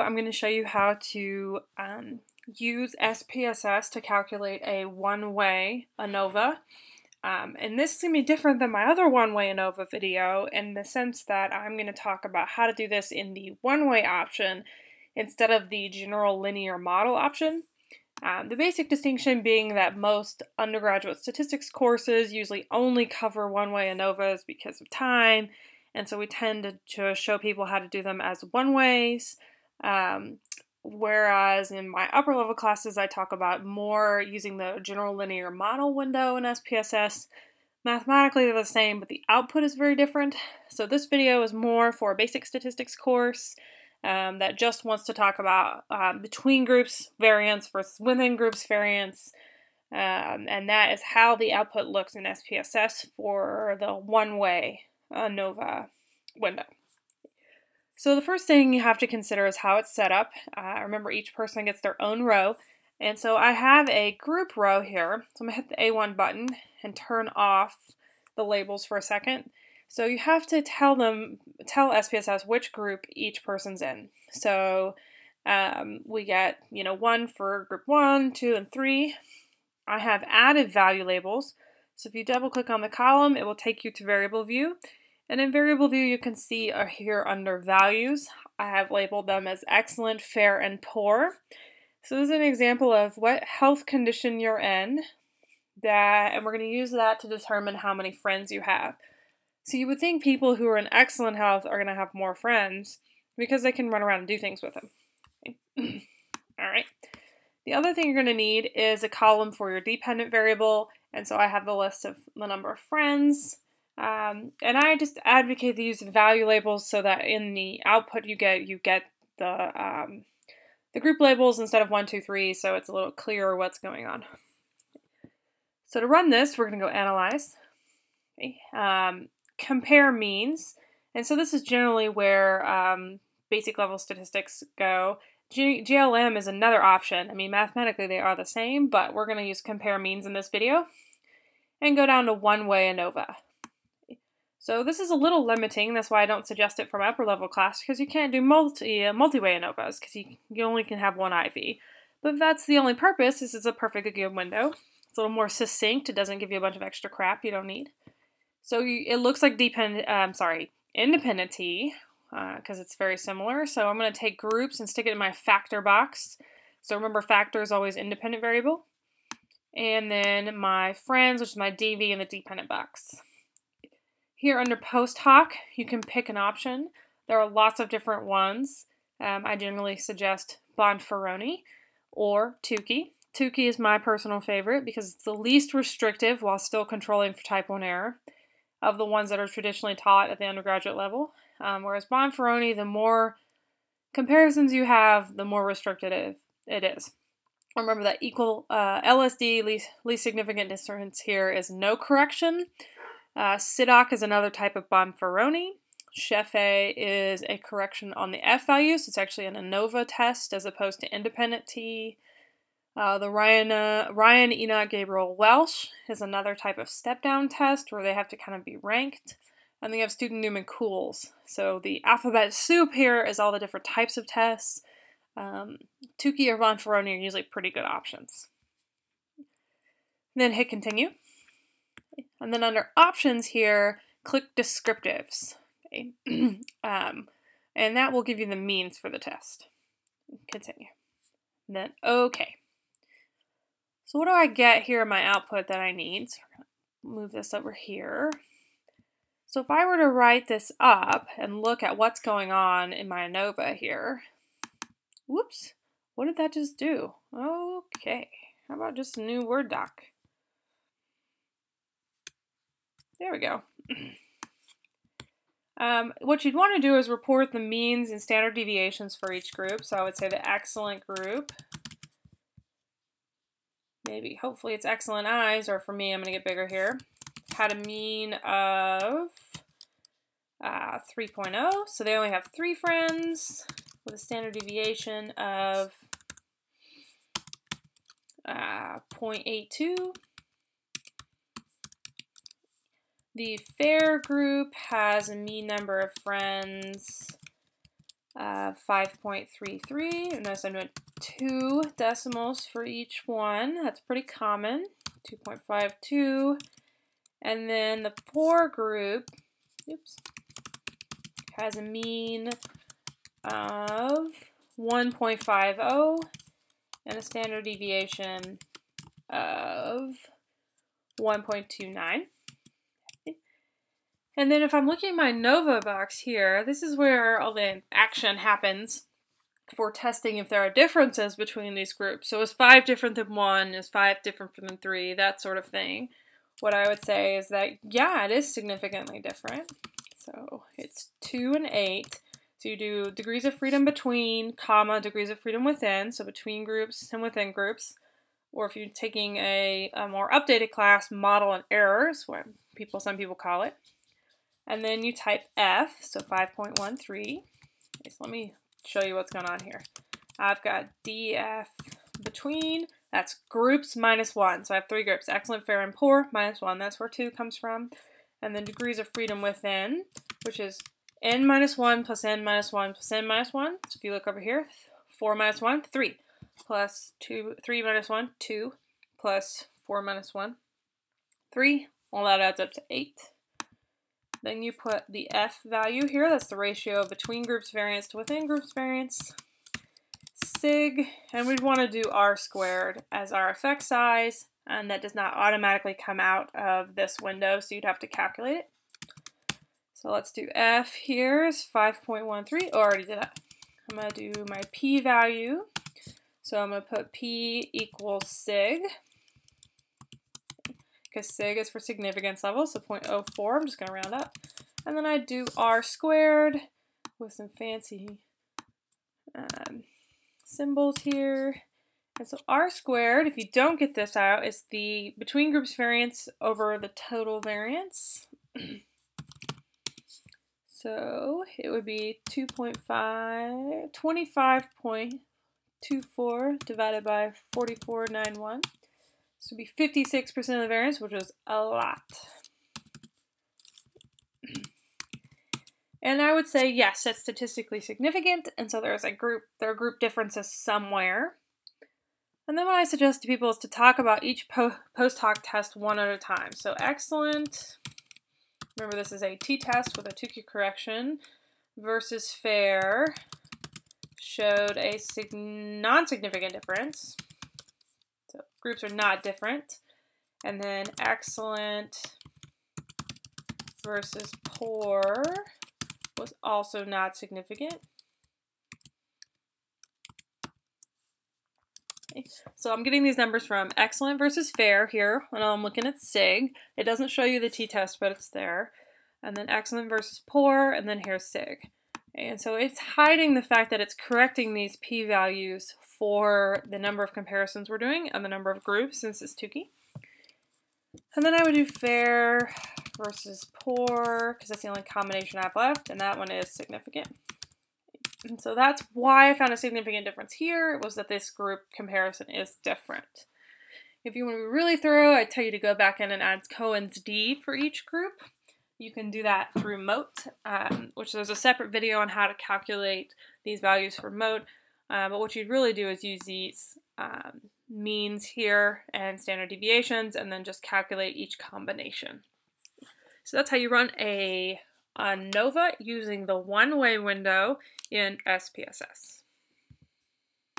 I'm going to show you how to um, use SPSS to calculate a one-way ANOVA. Um, and this is going to be different than my other one-way ANOVA video in the sense that I'm going to talk about how to do this in the one-way option instead of the general linear model option. Um, the basic distinction being that most undergraduate statistics courses usually only cover one-way ANOVAs because of time, and so we tend to, to show people how to do them as one-ways. Um, whereas in my upper level classes, I talk about more using the general linear model window in SPSS. Mathematically, they're the same, but the output is very different. So this video is more for a basic statistics course um, that just wants to talk about um, between groups variance versus within groups variance. Um, and that is how the output looks in SPSS for the one-way ANOVA window. So the first thing you have to consider is how it's set up. Uh, remember each person gets their own row. And so I have a group row here. So I'm going to hit the A1 button and turn off the labels for a second. So you have to tell them, tell SPSS which group each person's in. So um, we get, you know, one for group one, two, and three. I have added value labels. So if you double click on the column, it will take you to variable view. And in variable view, you can see uh, here under values, I have labeled them as excellent, fair, and poor. So this is an example of what health condition you're in, that, and we're going to use that to determine how many friends you have. So you would think people who are in excellent health are going to have more friends because they can run around and do things with them. All right. The other thing you're going to need is a column for your dependent variable. And so I have the list of the number of friends, um, and I just advocate the use of value labels so that in the output you get, you get the, um, the group labels instead of one, two, three, so it's a little clearer what's going on. So to run this, we're going to go analyze, um, compare means, and so this is generally where um, basic level statistics go. G GLM is another option. I mean, mathematically they are the same, but we're going to use compare means in this video and go down to one-way ANOVA. So this is a little limiting. That's why I don't suggest it from upper level class because you can't do multi uh, multi-way ANOVAs because you, you only can have one IV. But that's the only purpose, this is a perfectly good window. It's a little more succinct. It doesn't give you a bunch of extra crap you don't need. So you, it looks like dependent. I'm sorry, independent T because uh, it's very similar. So I'm going to take groups and stick it in my factor box. So remember, factor is always independent variable. And then my friends, which is my DV in the dependent box. Here under post hoc, you can pick an option. There are lots of different ones. Um, I generally suggest Bonferroni or Tukey. Tukey is my personal favorite because it's the least restrictive while still controlling for type 1 error of the ones that are traditionally taught at the undergraduate level. Um, whereas Bonferroni, the more comparisons you have, the more restricted it is. Remember that equal uh, LSD, least, least significant difference here is no correction. Uh, is another type of Bonferroni. Scheffe is a correction on the F value, so it's actually an ANOVA test as opposed to independent T. Uh, the Ryan, uh, Ryan Einot Gabriel Welsch is another type of step down test where they have to kind of be ranked. And then you have student Newman Keuls. So the alphabet soup here is all the different types of tests. Um, Tukey or Bonferroni are usually pretty good options. Then hit continue. And then under options here, click descriptives. Okay. um, and that will give you the means for the test. Continue. And then okay. So what do I get here in my output that I need? So move this over here. So if I were to write this up and look at what's going on in my ANOVA here, whoops, what did that just do? Okay, how about just a new Word doc? There we go. Um, what you'd want to do is report the means and standard deviations for each group. So I would say the excellent group. Maybe, hopefully it's excellent eyes, or for me, I'm going to get bigger here. Had a mean of uh, 3.0. So they only have three friends with a standard deviation of uh, 0.82. The fair group has a mean number of friends uh, 5.33. Notice I'm doing two decimals for each one. That's pretty common. 2.52. And then the poor group, oops, has a mean of 1.50 and a standard deviation of 1.29. And then if I'm looking at my ANOVA box here, this is where all the action happens for testing if there are differences between these groups. So is 5 different than 1? Is 5 different than 3? That sort of thing. What I would say is that, yeah, it is significantly different. So it's 2 and 8. So you do degrees of freedom between, comma, degrees of freedom within, so between groups and within groups. Or if you're taking a, a more updated class, model and errors, what people some people call it. And then you type F, so 5.13. Okay, so let me show you what's going on here. I've got DF between, that's groups minus 1. So I have three groups, excellent, fair, and poor, minus 1. That's where 2 comes from. And then degrees of freedom within, which is n minus 1 plus n minus 1 plus n minus 1. So if you look over here, 4 minus 1, 3. Plus 2, 3 minus 1, 2. Plus 4 minus 1, 3. All that adds up to 8. Then you put the F value here. That's the ratio between groups variance to within groups variance. Sig, and we'd want to do R squared as our effect size, and that does not automatically come out of this window, so you'd have to calculate it. So let's do F here is 5.13. Oh, already did that. I'm going to do my P value. So I'm going to put P equals sig because sig is for significance level, so 0.04, I'm just going to round up. And then I do r squared with some fancy um, symbols here. And so r squared, if you don't get this out, is the between groups variance over the total variance. so it would be 2.5, 25.24 divided by 4491. This would be 56% of the variance, which is a lot. And I would say, yes, it's statistically significant, and so there's a group, there are group differences somewhere. And then what I suggest to people is to talk about each po post hoc test one at a time. So excellent, remember this is a t-test with a Tukey correction, versus fair showed a non-significant difference. Groups are not different. And then excellent versus poor was also not significant. So I'm getting these numbers from excellent versus fair here when I'm looking at SIG. It doesn't show you the t-test, but it's there. And then excellent versus poor, and then here's SIG. And so it's hiding the fact that it's correcting these p-values for the number of comparisons we're doing and the number of groups since it's Tukey. And then I would do fair versus poor because that's the only combination I have left and that one is significant. And so that's why I found a significant difference here was that this group comparison is different. If you want to be really thorough, I tell you to go back in and add Cohen's D for each group. You can do that through MOTE, um, which there's a separate video on how to calculate these values for MOTE. Uh, but what you'd really do is use these um, means here and standard deviations and then just calculate each combination. So that's how you run a ANOVA using the one-way window in SPSS.